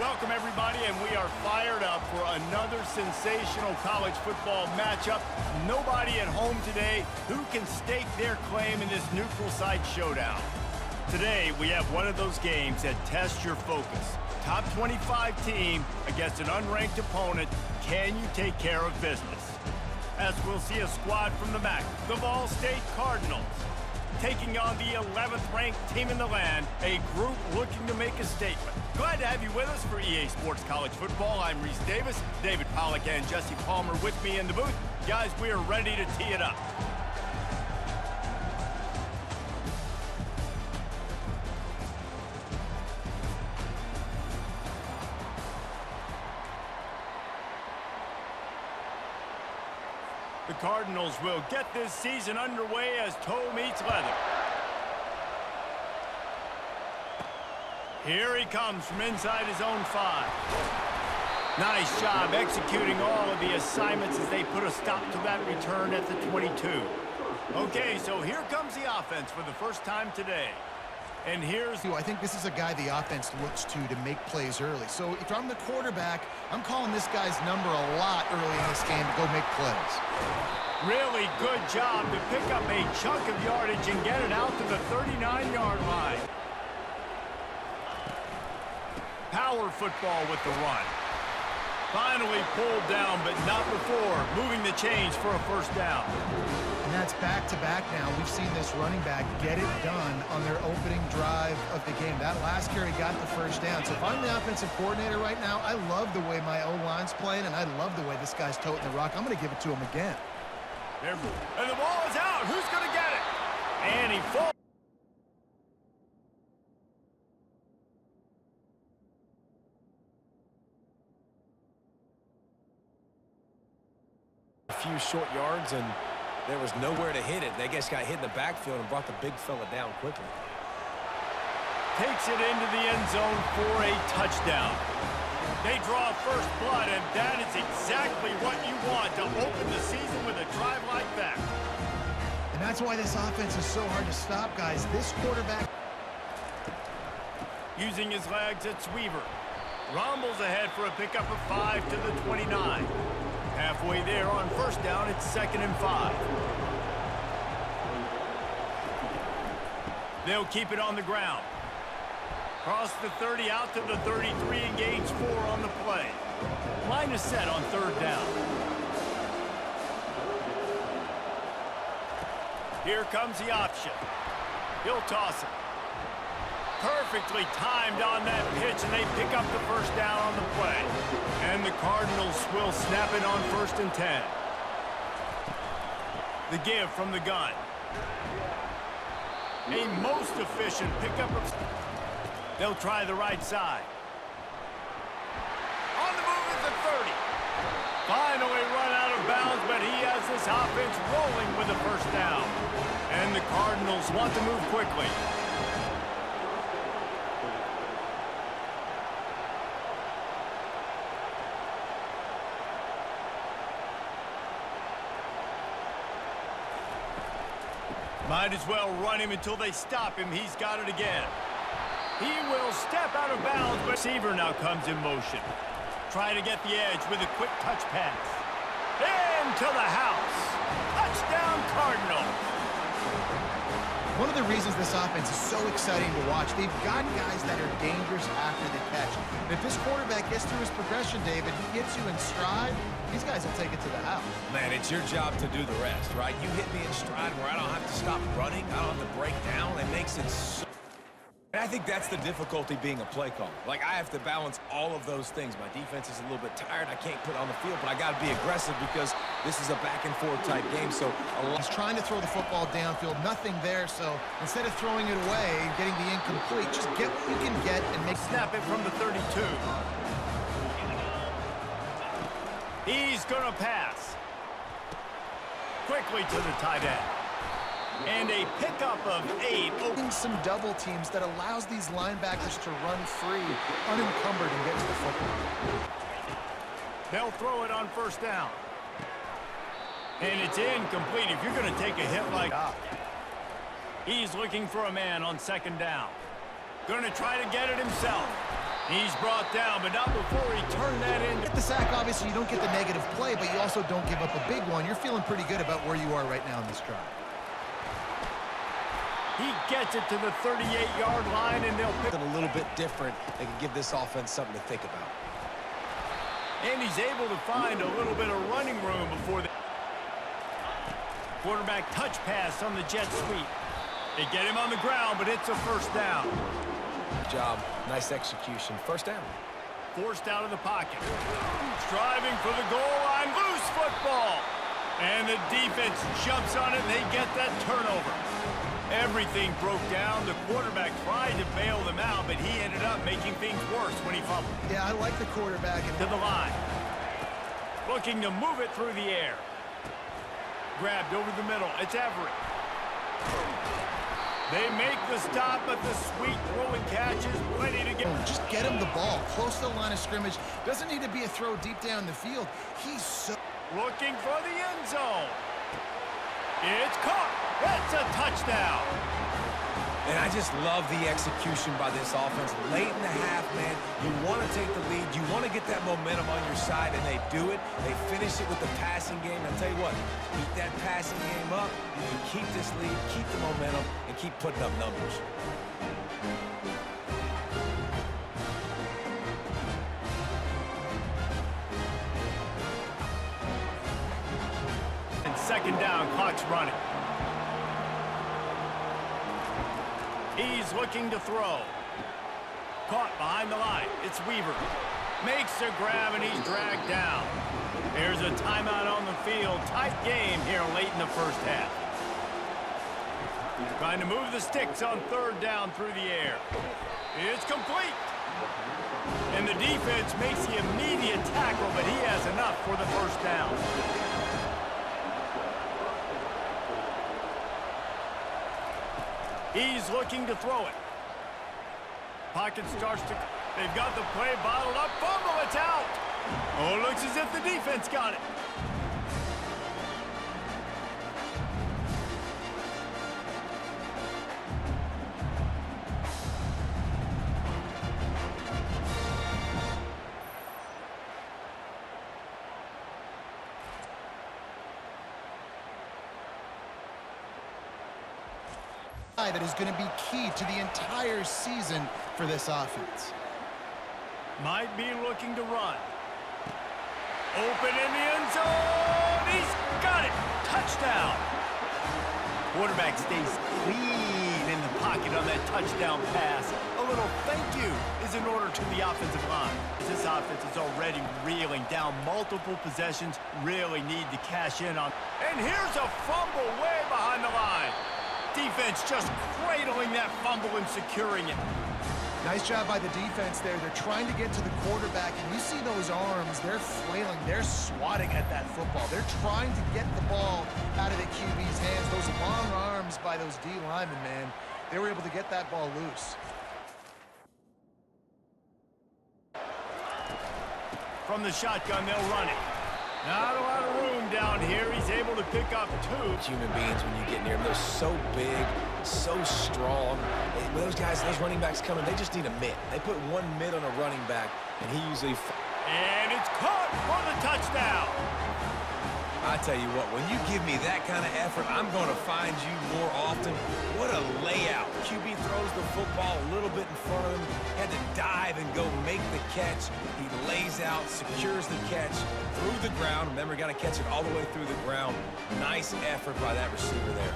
Welcome, everybody, and we are fired up for another sensational college football matchup. Nobody at home today who can stake their claim in this neutral site showdown. Today, we have one of those games that tests your focus. Top 25 team against an unranked opponent. Can you take care of business? As we'll see a squad from the MAC, the Ball State Cardinals, taking on the 11th ranked team in the land, a group looking to make a statement. Glad to have you with us for EA Sports College Football. I'm Reese Davis, David Pollack and Jesse Palmer with me in the booth. Guys, we are ready to tee it up. The Cardinals will get this season underway as toe meets leather. Here he comes from inside his own five. Nice job executing all of the assignments as they put a stop to that return at the 22. Okay, so here comes the offense for the first time today. And here's... I think this is a guy the offense looks to to make plays early. So if I'm the quarterback, I'm calling this guy's number a lot early in this game to go make plays. Really good job to pick up a chunk of yardage and get it out to the 39-yard line. Power football with the run. Finally pulled down, but not before. Moving the chains for a first down. And that's back-to-back -back now. We've seen this running back get it done on their opening drive of the game. That last carry got the first down. So if I'm the offensive coordinator right now, I love the way my O-line's playing, and I love the way this guy's toting the rock. I'm going to give it to him again. And the ball is out. Who's going to get it? And he falls. Few short yards, and there was nowhere to hit it. They just got hit in the backfield and brought the big fella down quickly. Takes it into the end zone for a touchdown. They draw first blood, and that is exactly what you want to open the season with a drive like that. And that's why this offense is so hard to stop, guys. This quarterback... Using his legs, it's Weaver. Rumbles ahead for a pickup of five to the 29. Halfway there on first down, it's second and five. They'll keep it on the ground. Cross the 30 out to the 33 and gains four on the play. Line is set on third down. Here comes the option. He'll toss it. Perfectly timed on that pitch, and they pick up the first down on the play. And the Cardinals will snap it on first and 10. The give from the gun. A most efficient pickup of... They'll try the right side. On the move at the 30. Finally run out of bounds, but he has this offense rolling with the first down. And the Cardinals want to move quickly. Might as well run him until they stop him. He's got it again. He will step out of bounds, but receiver now comes in motion. Trying to get the edge with a quick touch pass. Into the house. Touchdown Cardinals. One of the reasons this offense is so exciting to watch, they've got guys that are dangerous after the catch. And if this quarterback gets through his progression, David, he gets you in stride, these guys will take it to the house. Man, it's your job to do the rest, right? You hit me in stride where I don't have to stop running, I don't have to break down. It makes it so and I think that's the difficulty being a play caller. Like, I have to balance all of those things. My defense is a little bit tired. I can't put on the field, but I got to be aggressive because this is a back-and-forth type game. So He's trying to throw the football downfield. Nothing there, so instead of throwing it away and getting the incomplete, just get what you can get and make... Snap it from the 32. He's going to pass. Quickly to the tight end. And a pickup of eight. Opening some double teams that allows these linebackers to run free, unencumbered, and get to the football. They'll throw it on first down. And it's incomplete. If you're going to take a hit like that. He's looking for a man on second down. Going to try to get it himself. He's brought down, but not before he turned that in. Get the sack, obviously, you don't get the negative play, but you also don't give up a big one. You're feeling pretty good about where you are right now in this drive. He gets it to the 38-yard line, and they'll pick it a little bit different. They can give this offense something to think about. And he's able to find a little bit of running room before the quarterback touch pass on the jet sweep. They get him on the ground, but it's a first down. Good job. Nice execution. First down. Forced out of the pocket. Striving for the goal line. Loose football. And the defense jumps on it, and they get that turnover. Everything broke down. The quarterback tried to bail them out, but he ended up making things worse when he fumbled. Yeah, I like the quarterback. To the line. Looking to move it through the air. Grabbed over the middle. It's Everett. They make the stop, but the sweet throwing catch is plenty to get. Just get him the ball. Close to the line of scrimmage. Doesn't need to be a throw deep down the field. He's so... Looking for the end zone. It's caught. That's a touchdown. And I just love the execution by this offense. Late in the half, man, you want to take the lead. You want to get that momentum on your side, and they do it. They finish it with the passing game. I'll tell you what, keep that passing game up. You can keep this lead, keep the momentum, and keep putting up numbers. And second down, clock's running. He's looking to throw. Caught behind the line. It's Weaver. Makes a grab, and he's dragged down. There's a timeout on the field. Tight game here late in the first half. He's Trying to move the sticks on third down through the air. It's complete. And the defense makes the immediate tackle, but he has enough for the first down. He's looking to throw it. Pocket starts to... They've got the play bottled up. Fumble, it's out. Oh, looks as if the defense got it. Going to be key to the entire season for this offense. Might be looking to run. Open in the end zone. He's got it. Touchdown. Quarterback stays clean in the pocket on that touchdown pass. A little thank you is in order to the offensive line. This offense is already reeling down multiple possessions. Really need to cash in on. And here's a fumble way behind the line. Defense just cradling that fumble and securing it. Nice job by the defense there. They're trying to get to the quarterback, and you see those arms. They're flailing. They're swatting at that football. They're trying to get the ball out of the QB's hands. Those long arms by those D linemen, man, they were able to get that ball loose. From the shotgun, they'll run it. Not a lot of room down here. He's able to pick up two. Human beings, when you get near them, they're so big, so strong. When those guys, those running backs coming, they just need a mitt. They put one mitt on a running back, and he usually... And it's caught for the touchdown. I tell you what, when you give me that kind of effort, I'm going to find you more often. What a layout. QB throws the football a little bit in front of him, had to dive and go make the catch. He lays out, secures the catch through the ground. Remember, got to catch it all the way through the ground. Nice effort by that receiver there.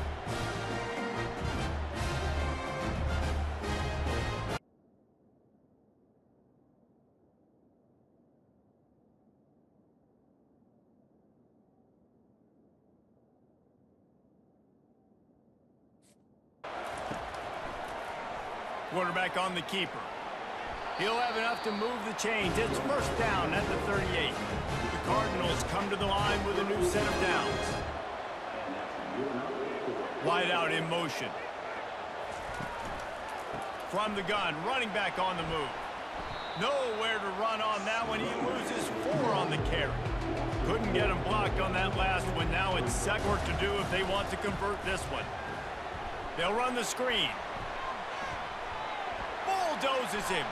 On the keeper. He'll have enough to move the chains. It's first down at the 38. The Cardinals come to the line with a new set of downs. Wide out in motion. From the gun, running back on the move. Nowhere to run on that one. He loses four on the carry. Couldn't get him blocked on that last one. Now it's set work to do if they want to convert this one. They'll run the screen bulldozes him.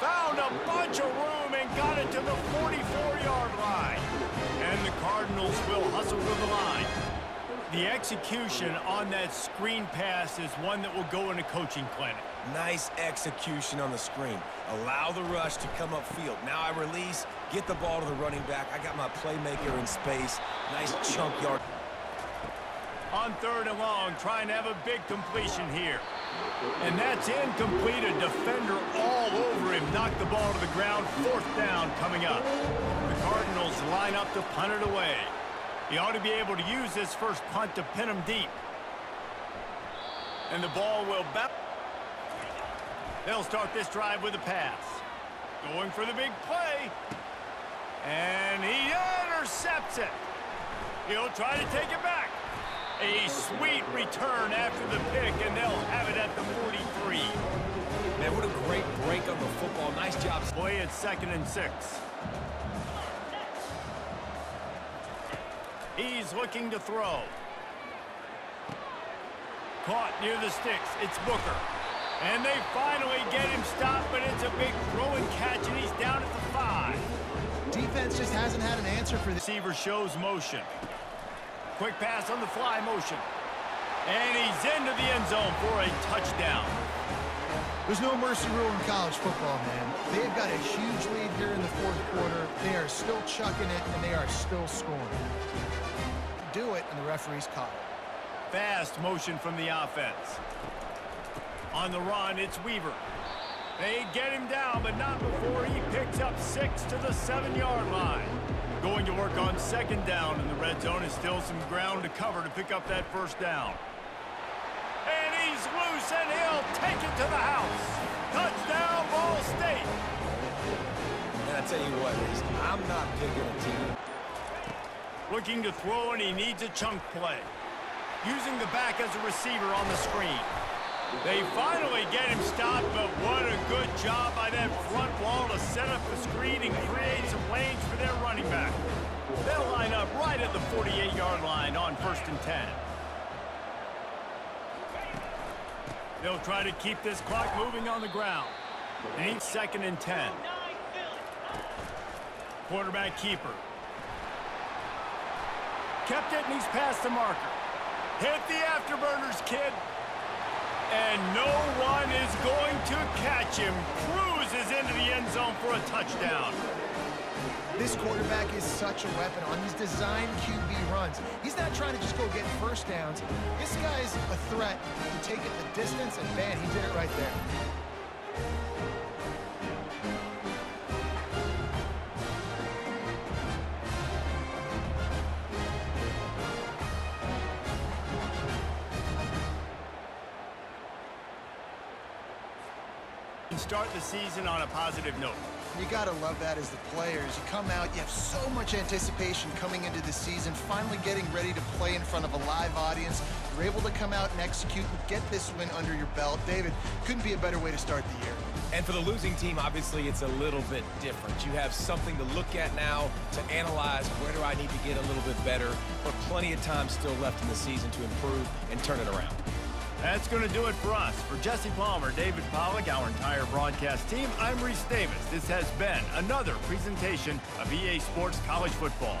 Found a bunch of room and got it to the 44-yard line. And the Cardinals will hustle to the line. The execution on that screen pass is one that will go in a coaching clinic. Nice execution on the screen. Allow the rush to come upfield. Now I release, get the ball to the running back. I got my playmaker in space. Nice chunk yard. On third and long, trying to have a big completion here. And that's incomplete. A defender all over him. Knocked the ball to the ground. Fourth down coming up. The Cardinals line up to punt it away. He ought to be able to use this first punt to pin him deep. And the ball will bounce. They'll start this drive with a pass. Going for the big play. And he intercepts it. He'll try to take it back. A sweet return after the pick, and they'll have it at the 43. Man, what a great break on the football. Nice job. Play at second and six. He's looking to throw. Caught near the sticks. It's Booker. And they finally get him stopped, but it's a big throw and catch, and he's down at the five. Defense just hasn't had an answer for the receiver shows motion. Quick pass on the fly motion. And he's into the end zone for a touchdown. There's no mercy rule in college football, man. They've got a huge lead here in the fourth quarter. They are still chucking it, and they are still scoring. Do it, and the referee's caught it. Fast motion from the offense. On the run, it's Weaver. They get him down, but not before he picks up six to the seven-yard line. Going to work on second down, and the red zone is still some ground to cover to pick up that first down. And he's loose, and he'll take it to the house. Touchdown, Ball State. And I tell you what, I'm not picking a team. Looking to throw, and he needs a chunk play. Using the back as a receiver on the screen. They finally get him stopped, but what a good job by that front wall to set up the screen and create some lanes for their running back. They'll line up right at the 48-yard line on first and 10. They'll try to keep this clock moving on the ground. They second and 10. Quarterback keeper. Kept it, and he's past the marker. Hit the afterburners, kid. And no one is going to catch him. Cruises into the end zone for a touchdown. This quarterback is such a weapon on these design QB runs. He's not trying to just go get first downs. This guy's a threat to take it the distance, and man, he did it right there. Start the season on a positive note. You got to love that as the players. You come out, you have so much anticipation coming into the season, finally getting ready to play in front of a live audience. You're able to come out and execute and get this win under your belt. David, couldn't be a better way to start the year. And for the losing team, obviously, it's a little bit different. You have something to look at now to analyze where do I need to get a little bit better, but plenty of time still left in the season to improve and turn it around. That's going to do it for us. For Jesse Palmer, David Pollack, our entire broadcast team, I'm Reese Davis. This has been another presentation of EA Sports College Football.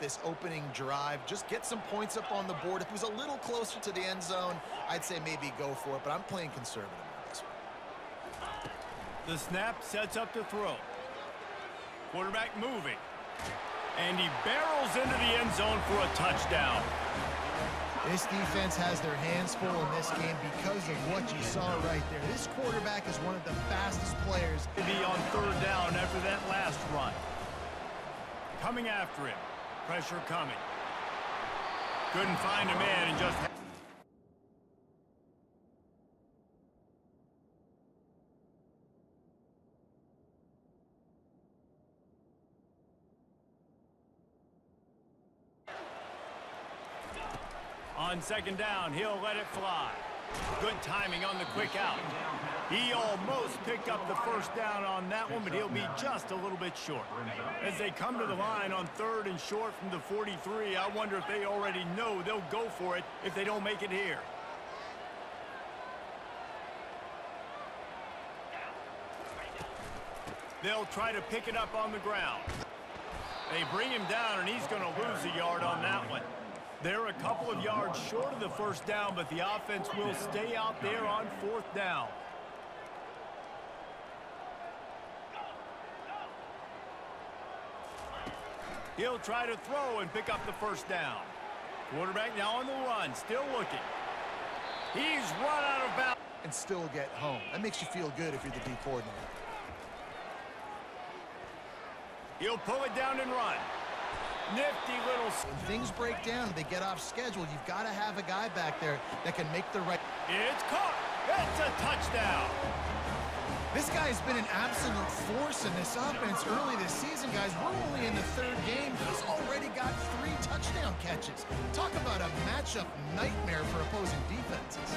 This opening drive. Just get some points up on the board. If it was a little closer to the end zone, I'd say maybe go for it, but I'm playing conservative on this one. The snap sets up the throw. Quarterback moving. And he barrels into the end zone for a touchdown. This defense has their hands full in this game because of what you saw right there. This quarterback is one of the fastest players. To be on third down after that last run. Coming after him. Pressure coming. Couldn't find a man and just... On second down, he'll let it fly. Good timing on the quick out. He almost picked up the first down on that one, but he'll be just a little bit short. As they come to the line on third and short from the 43, I wonder if they already know they'll go for it if they don't make it here. They'll try to pick it up on the ground. They bring him down, and he's going to lose a yard on that one. They're a couple of yards short of the first down, but the offense will stay out there on fourth down. He'll try to throw and pick up the first down. Quarterback now on the run, still looking. He's run out of bounds. And still get home. That makes you feel good if you're the D coordinator. He'll pull it down and run. Nifty little... When things break down, they get off schedule, you've got to have a guy back there that can make the right... It's caught. It's a touchdown. This guy's been an absolute force in this offense early this season, guys. We're only in the third game. He's already got three touchdown catches. Talk about a matchup nightmare for opposing defenses.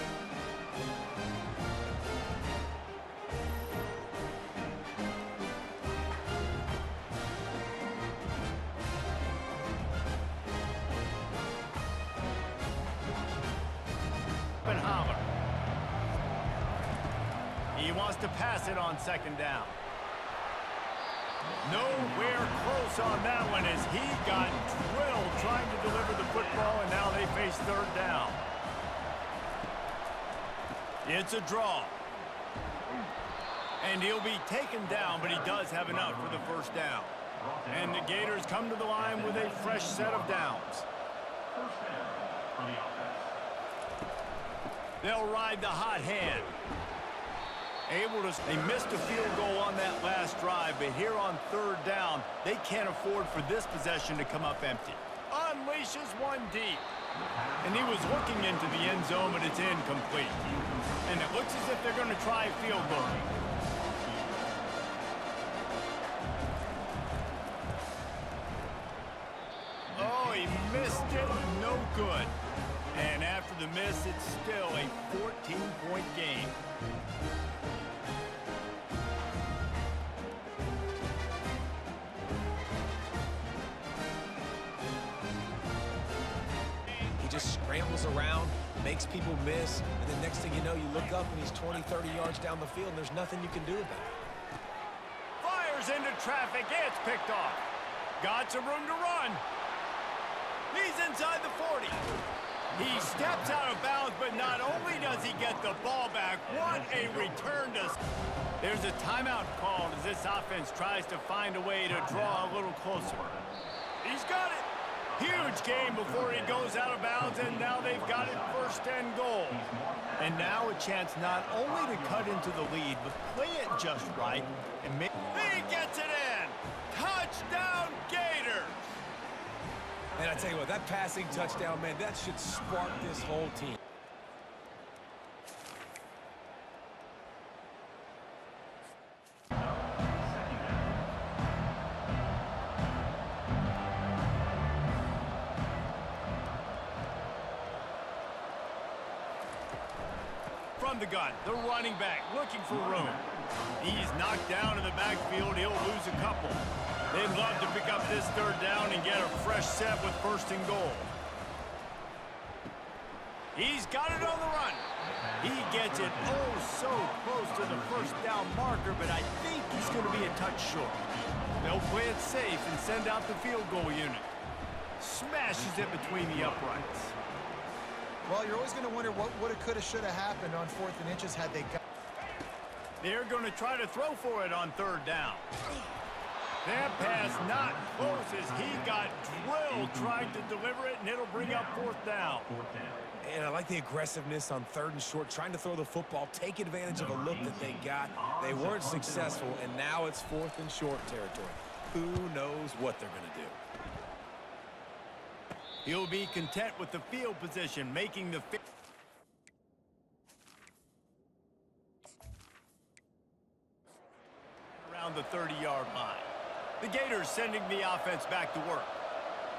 On second down. Nowhere close on that one as he got drilled trying to deliver the football, and now they face third down. It's a draw. And he'll be taken down, but he does have enough for the first down. And the Gators come to the line with a fresh set of downs. They'll ride the hot hand. Able to, they missed a field goal on that last drive, but here on third down, they can't afford for this possession to come up empty. Unleashes one deep. And he was looking into the end zone, but it's incomplete. And it looks as if they're going to try a field goal. Oh, he missed it. No good. The miss, it's still a 14-point game. He just scrambles around, makes people miss, and the next thing you know, you look up and he's 20, 30 yards down the field, and there's nothing you can do about it. Fires into traffic. It's picked off. Got some room to run. He's inside the 40. He steps out of bounds, but not only does he get the ball back, what a return to... There's a timeout called as this offense tries to find a way to draw a little closer. He's got it. Huge game before he goes out of bounds, and now they've got it first and goal. And now a chance not only to cut into the lead, but play it just right and make... He gets it in! And I tell you what, that passing touchdown, man, that should spark this whole team. From the gun, the running back looking for room. He's knocked down in the backfield. He'll lose a couple. They'd love to pick up this third down and get a fresh set with first and goal. He's got it on the run. He gets it oh so close to the first down marker, but I think he's going to be a touch short. They'll play it safe and send out the field goal unit. smashes it between the uprights. Well, you're always going to wonder what woulda, coulda, shoulda happened on fourth and inches had they got. They're going to try to throw for it on third down. That pass not close as he got drilled trying to deliver it, and it'll bring up fourth down. And I like the aggressiveness on third and short, trying to throw the football, take advantage of a look that they got. They weren't successful, and now it's fourth and short territory. Who knows what they're going to do? He'll be content with the field position, making the... Around the 30-yard line. The Gators sending the offense back to work.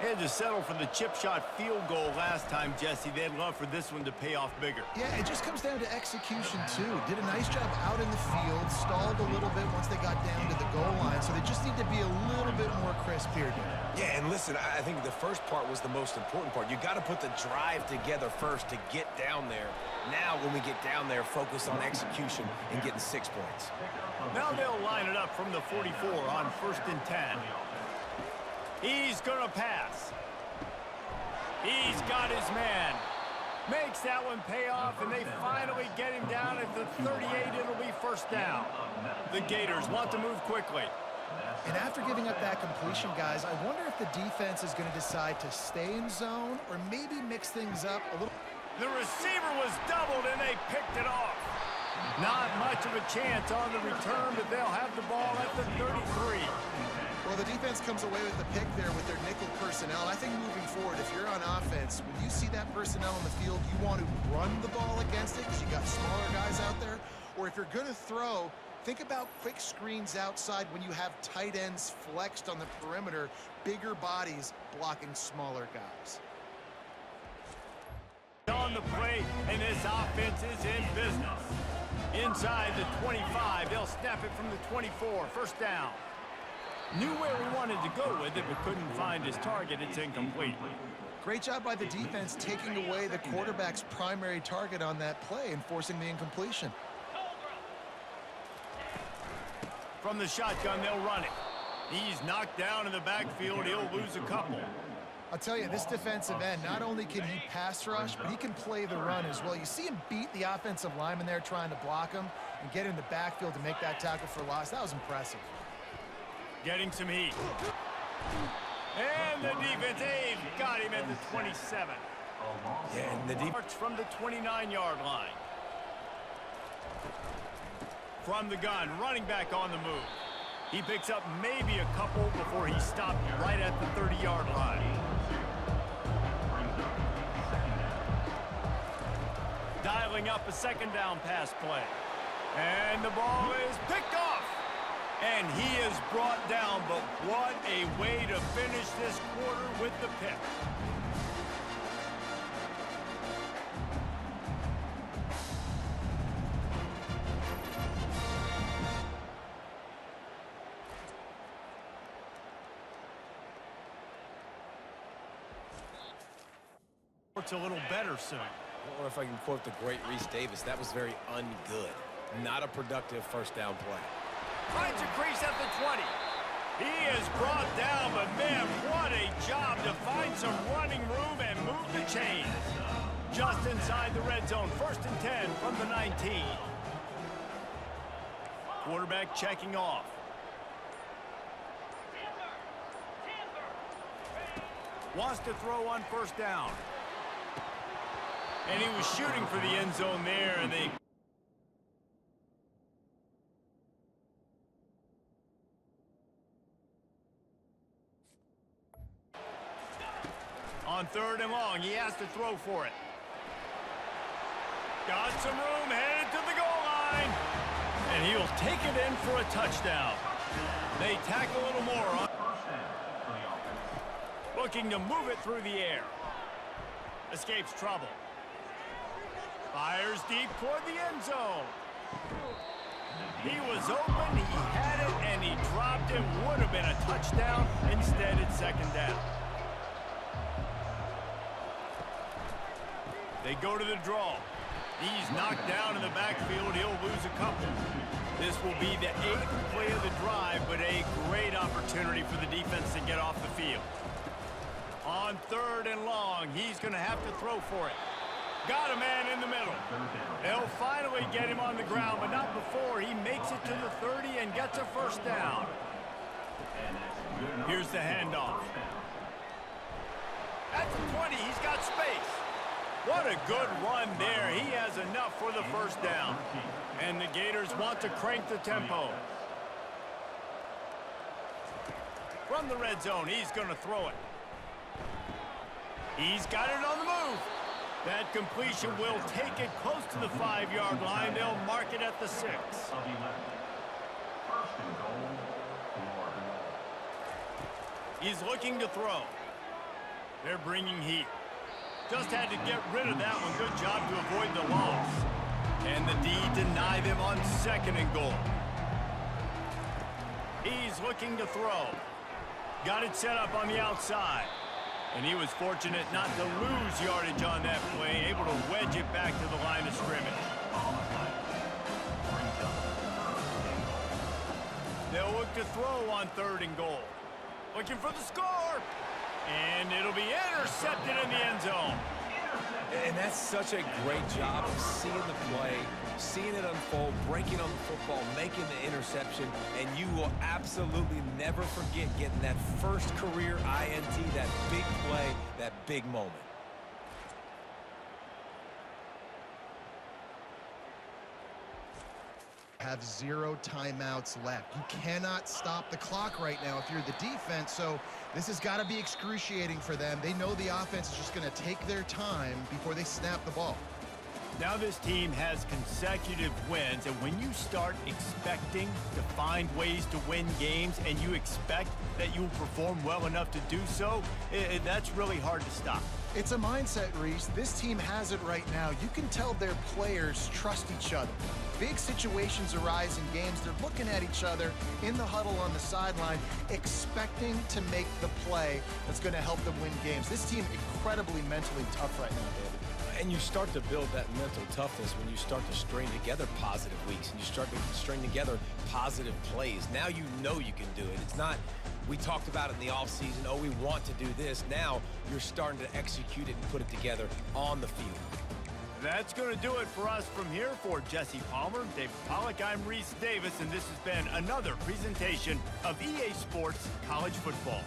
Had to settle for the chip shot field goal last time, Jesse. They'd love for this one to pay off bigger. Yeah, it just comes down to execution, too. Did a nice job out in the field, stalled a little bit once they got down to the goal line, so they just need to be a little bit more crisp here, dude. Yeah, and listen, I think the first part was the most important part. You got to put the drive together first to get down there. Now, when we get down there, focus on execution and getting six points. Now they'll line it up from the 44 on first and 10. He's going to pass. He's got his man. Makes that one pay off, and they finally get him down at the 38. It'll be first down. The Gators want to move quickly. And after giving up that completion, guys, I wonder if the defense is going to decide to stay in zone or maybe mix things up a little. The receiver was doubled, and they picked it off. Not much of a chance on the return, but they'll have the ball at the 33. Well, the defense comes away with the pick there with their nickel personnel. I think moving forward, if you're on offense, when you see that personnel on the field, you want to run the ball against it because you got smaller guys out there. Or if you're going to throw, think about quick screens outside when you have tight ends flexed on the perimeter, bigger bodies blocking smaller guys. On the play, and this offense is in business. Inside the 25, they'll snap it from the 24. First down. Knew where he wanted to go with it, but couldn't find his target. It's incomplete. Great job by the defense taking away the quarterback's primary target on that play and forcing the incompletion. From the shotgun, they'll run it. He's knocked down in the backfield. He'll lose a couple. I'll tell you, this defensive end, not only can he pass rush, but he can play the run as well. You see him beat the offensive lineman there trying to block him and get in the backfield to make that tackle for loss. That was impressive. Getting some heat. And the defense, they've got him at the 27. Yeah, and the defense from the 29-yard line. From the gun, running back on the move. He picks up maybe a couple before he stopped right at the 30-yard line. Dialing up a second down pass play. And the ball is picked off. And he is brought down, but what a way to finish this quarter with the pick. It's a little better soon. Or if I can quote the great Reese Davis, that was very ungood. Not a productive first down play. Finds a crease at the 20. He is brought down, but man, what a job to find some running room and move the chains. Just inside the red zone, first and 10 from the 19. Quarterback checking off. Wants to throw on first down. And he was shooting for the end zone there, and they On third and long, he has to throw for it. Got some room, headed to the goal line. And he'll take it in for a touchdown. They tack a little more on. Looking to move it through the air. Escapes trouble. Fires deep toward the end zone. He was open, he had it, and he dropped it. Would have been a touchdown. Instead, it's second down. They go to the draw. He's knocked down in the backfield. He'll lose a couple. This will be the eighth play of the drive, but a great opportunity for the defense to get off the field. On third and long. He's going to have to throw for it. Got a man in the middle. They'll finally get him on the ground, but not before he makes it to the 30 and gets a first down. Here's the handoff. At the 20, he's got space. What a good run there. He has enough for the first down. And the Gators want to crank the tempo. From the red zone, he's going to throw it. He's got it on the move. That completion will take it close to the five-yard line. They'll mark it at the six. He's looking to throw. They're bringing heat. Just had to get rid of that one. Good job to avoid the loss. And the D deny them on second and goal. He's looking to throw. Got it set up on the outside. And he was fortunate not to lose yardage on that play, able to wedge it back to the line of scrimmage. They'll look to throw on third and goal. Looking for the score. And it'll be intercepted in the end zone. And that's such a great job of seeing the play, seeing it unfold, breaking on the football, making the interception, and you will absolutely never forget getting that first career INT, that big play, that big moment. have zero timeouts left. You cannot stop the clock right now if you're the defense, so this has got to be excruciating for them. They know the offense is just going to take their time before they snap the ball. Now this team has consecutive wins, and when you start expecting to find ways to win games and you expect that you will perform well enough to do so, it, that's really hard to stop. It's a mindset, Reese. This team has it right now. You can tell their players trust each other. Big situations arise in games. They're looking at each other in the huddle on the sideline, expecting to make the play that's going to help them win games. This team incredibly mentally tough right now, David and you start to build that mental toughness when you start to string together positive weeks and you start to string together positive plays. Now you know you can do it. It's not we talked about it in the offseason, oh, we want to do this. Now you're starting to execute it and put it together on the field. That's going to do it for us from here. For Jesse Palmer, Dave Pollack, I'm Reese Davis, and this has been another presentation of EA Sports College Football.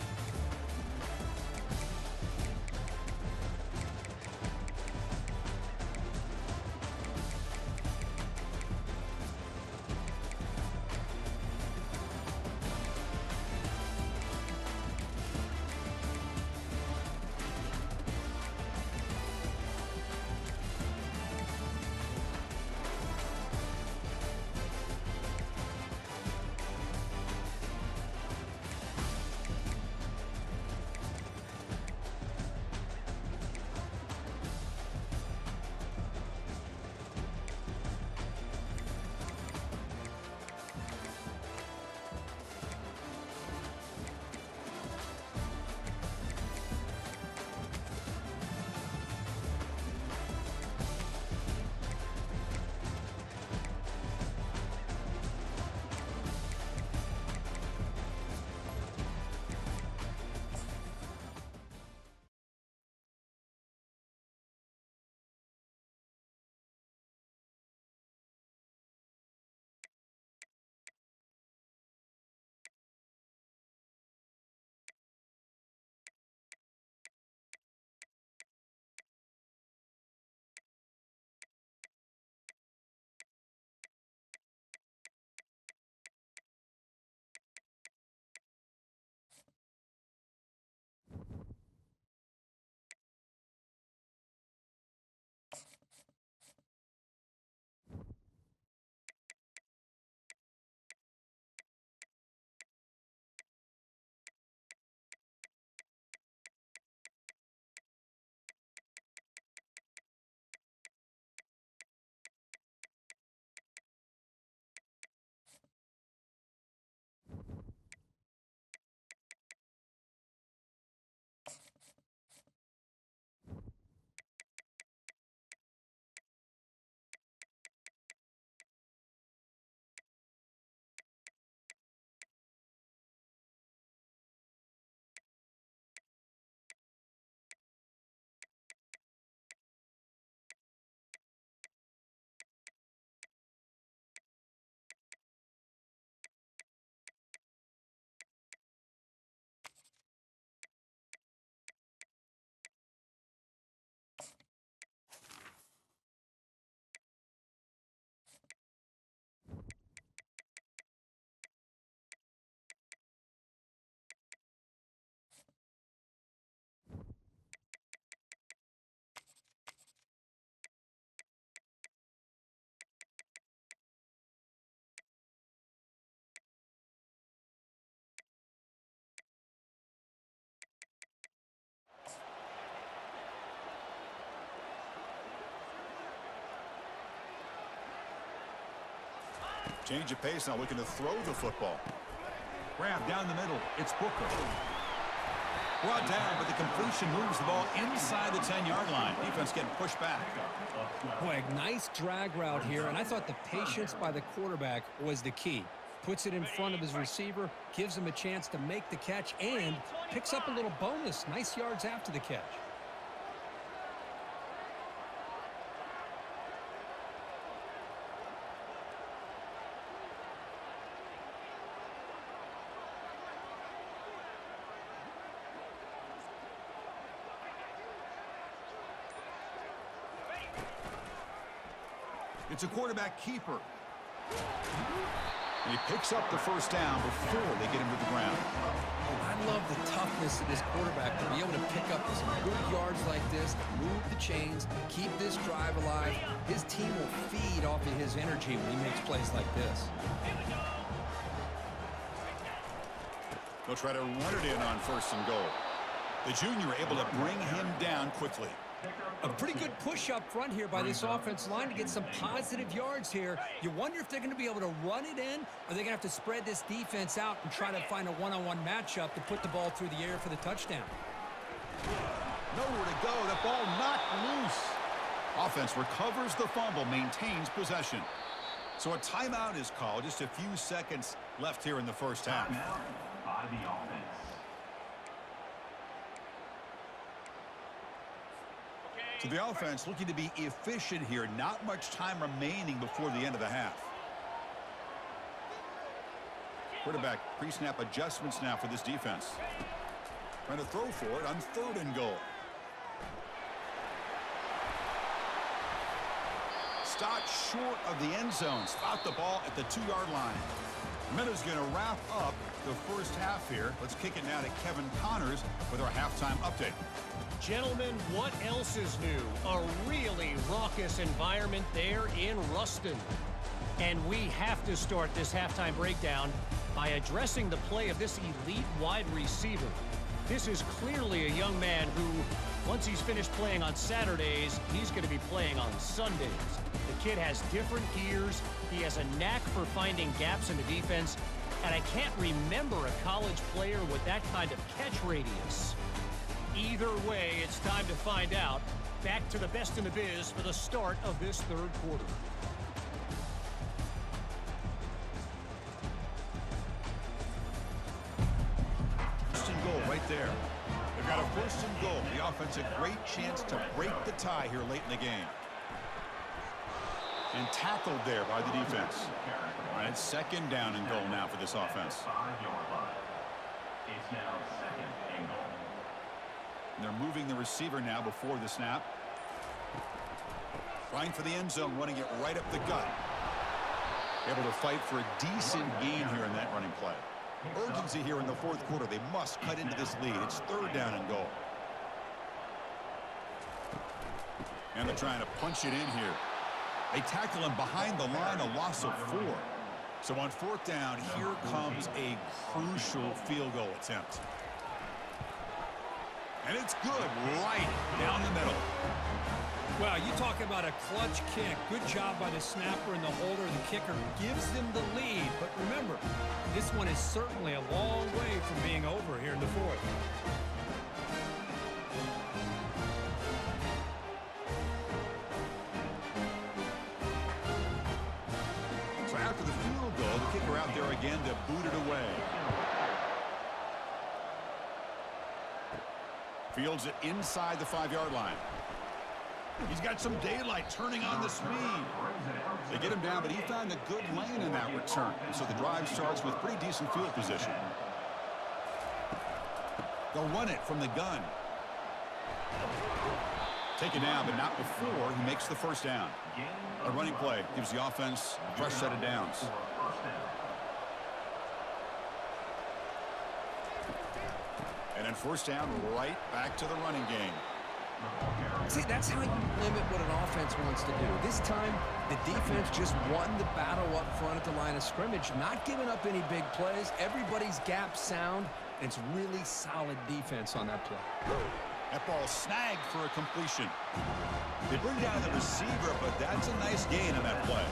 Change of pace now looking to throw the football. Grab down the middle. It's Booker. Brought down, but the completion moves the ball inside the 10-yard line. Defense getting pushed back. Boy, nice drag route here, and I thought the patience by the quarterback was the key. Puts it in front of his receiver, gives him a chance to make the catch, and picks up a little bonus. Nice yards after the catch. It's a quarterback keeper. And he picks up the first down before they get him to the ground. I love the toughness of this quarterback to be able to pick up some good yards like this, move the chains, keep this drive alive. His team will feed off of his energy when he makes plays like this. They'll try to run it in on first and goal. The junior able to bring him down quickly. A pretty good push up front here by this offense line to get some positive yards here. You wonder if they're going to be able to run it in, or they're going to have to spread this defense out and try to find a one-on-one -on -one matchup to put the ball through the air for the touchdown. Nowhere to go. The ball knocked loose. Offense recovers the fumble, maintains possession. So a timeout is called. Just a few seconds left here in the first half. By the offense. So the offense looking to be efficient here. Not much time remaining before the end of the half. Quarterback pre-snap adjustments now for this defense. Trying to throw for it on third and goal. Stott short of the end zone. Spot the ball at the two-yard line. Meadows going to wrap up the first half here. Let's kick it now to Kevin Connors with our halftime update. Gentlemen, what else is new? A really raucous environment there in Ruston. And we have to start this halftime breakdown by addressing the play of this elite wide receiver. This is clearly a young man who, once he's finished playing on Saturdays, he's going to be playing on Sundays. The kid has different gears. He has a knack for finding gaps in the defense. And I can't remember a college player with that kind of catch radius. Either way, it's time to find out. Back to the best in the biz for the start of this third quarter. Right there. They've got a first and goal. The offense a great chance to break the tie here late in the game. And tackled there by the defense. All right, second down and goal now for this offense. Now they're moving the receiver now before the snap. Trying for the end zone, running it right up the gut. Able to fight for a decent gain here in that running play. Urgency here in the fourth quarter. They must cut into this lead. It's third down and goal. And they're trying to punch it in here. They tackle him behind the line, a loss of four. So on fourth down, here comes a crucial field goal attempt. And it's good right down the middle. Well, you talk about a clutch kick. Good job by the snapper and the holder. The kicker gives them the lead. But remember, this one is certainly a long way from being over here in the fourth. So after the field goal, the kicker out there again to boot it away. Fields it inside the five-yard line. He's got some daylight turning on the speed. They get him down, but he found a good lane in that return. So the drive starts with pretty decent field position. They'll run it from the gun. Take it down, but not before he makes the first down. A running play gives the offense a fresh set of downs. And then first down, right back to the running game. See, that's how you limit what an offense wants to do. This time, the defense just won the battle up front at the line of scrimmage, not giving up any big plays. Everybody's gap sound. It's really solid defense on that play. That ball snagged for a completion. They bring down the receiver, but that's a nice gain on that play.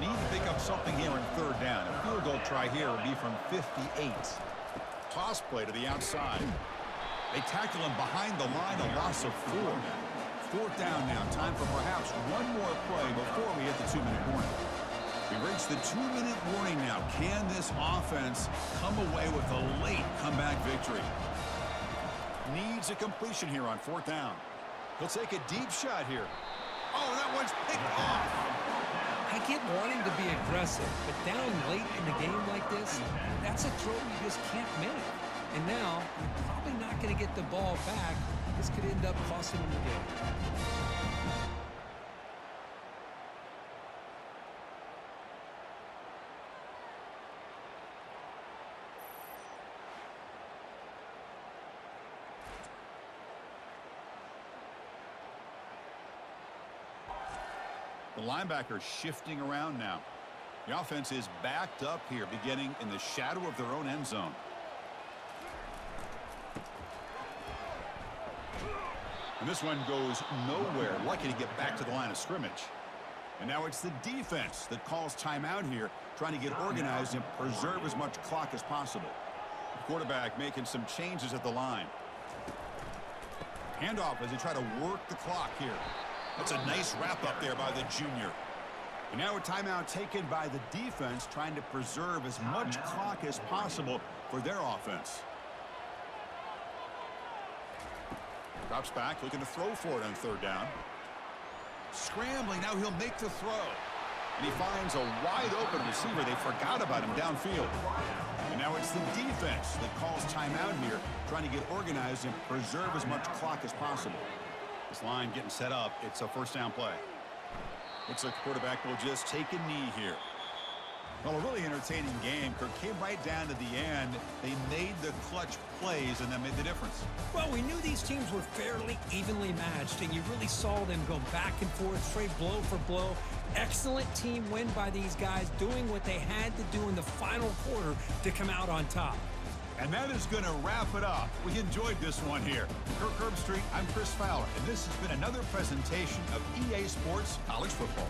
Need to pick up something here in third down. A field goal try here would be from 58. Toss play to the outside. They tackle him behind the line, a loss of four. Fourth down now. Time for perhaps one more play before we hit the two-minute warning. We reach the two-minute warning now. Can this offense come away with a late comeback victory? Needs a completion here on fourth down. He'll take a deep shot here. Oh, that one's picked off. I get wanting to be aggressive, but down late in the game like this, that's a throw you just can't make. And now, you're probably not going to get the ball back. This could end up costing him the game. The linebacker shifting around now. The offense is backed up here, beginning in the shadow of their own end zone. And this one goes nowhere. Lucky to get back to the line of scrimmage. And now it's the defense that calls timeout here, trying to get organized and preserve as much clock as possible. Quarterback making some changes at the line. Handoff as they try to work the clock here. That's a nice wrap up there by the junior. And now a timeout taken by the defense trying to preserve as much clock as possible for their offense. Drops back, looking to throw for it on third down. Scrambling, now he'll make the throw. And he finds a wide open receiver. They forgot about him downfield. And now it's the defense that calls timeout here, trying to get organized and preserve as much clock as possible. This line getting set up. It's a first down play. Looks like the quarterback will just take a knee here. Well, a really entertaining game. Kirk came right down to the end. They made the clutch plays, and that made the difference. Well, we knew these teams were fairly evenly matched, and you really saw them go back and forth, straight blow for blow. Excellent team win by these guys, doing what they had to do in the final quarter to come out on top. And that is going to wrap it up. We enjoyed this one here. Kirk Herbstreit, I'm Chris Fowler, and this has been another presentation of EA Sports College Football.